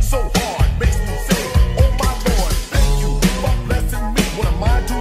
So hard, makes me say, oh my lord, thank you for blessing me. What am I doing?